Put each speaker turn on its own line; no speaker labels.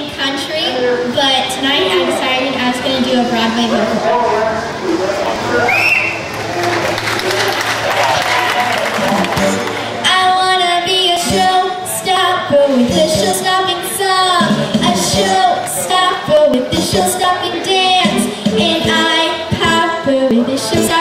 sing country, but tonight I decided I was going to do a Broadway number. I wanna be a showstopper with a show stopping song, a showstopper with a show stopping dance, and I popper with a show